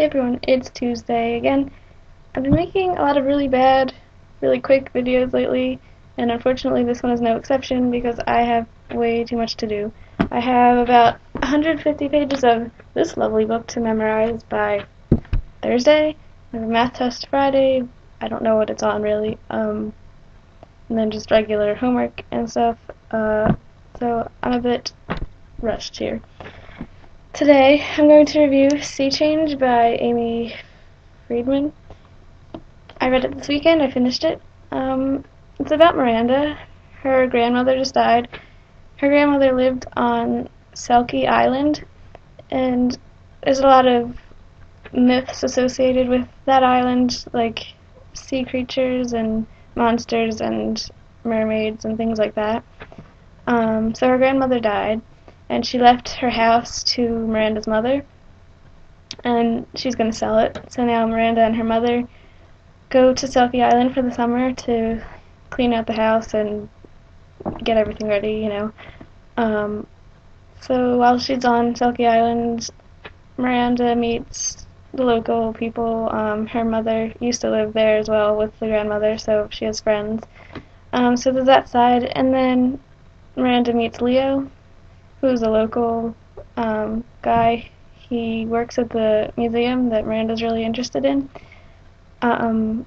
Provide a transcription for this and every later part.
Hey everyone, it's Tuesday again. I've been making a lot of really bad, really quick videos lately, and unfortunately this one is no exception because I have way too much to do. I have about 150 pages of this lovely book to memorize by Thursday. I have a math test Friday. I don't know what it's on really. Um, and then just regular homework and stuff. Uh, so I'm a bit rushed here. Today, I'm going to review Sea Change by Aimee Friedman. I read it this weekend, I finished it. Um, it's about Miranda. Her grandmother just died. Her grandmother lived on Selkie Island, and there's a lot of myths associated with that island, like sea creatures and monsters and mermaids and things like that. Um, so her grandmother died and she left her house to Miranda's mother, and she's going to sell it. So now Miranda and her mother go to Selkie Island for the summer to clean out the house and get everything ready, you know. Um, so while she's on Selkie Island, Miranda meets the local people. Um, her mother used to live there as well with the grandmother, so she has friends. Um, so there's that side, and then Miranda meets Leo, who's a local um, guy. He works at the museum that Miranda's really interested in. Um,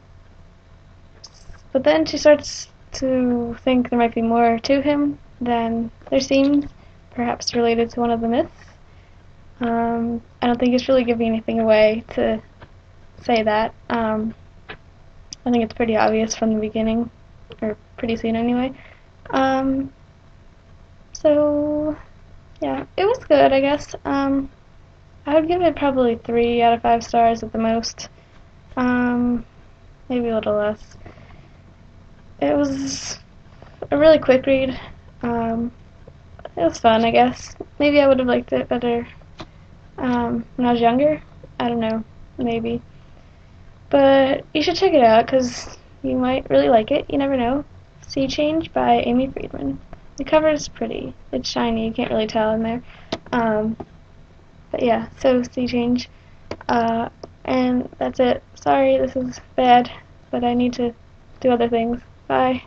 but then she starts to think there might be more to him than there seems, perhaps related to one of the myths. Um, I don't think it's really giving anything away to say that. Um, I think it's pretty obvious from the beginning, or pretty soon anyway. Um, so yeah, it was good, I guess. Um, I would give it probably three out of five stars at the most. Um, maybe a little less. It was a really quick read. Um, it was fun, I guess. Maybe I would have liked it better um, when I was younger. I don't know, maybe. But you should check it out because you might really like it. You never know. Sea Change by Aimee Friedman. The cover is pretty. It's shiny. You can't really tell in there. Um, but yeah, so sea change. Uh, and that's it. Sorry, this is bad, but I need to do other things. Bye.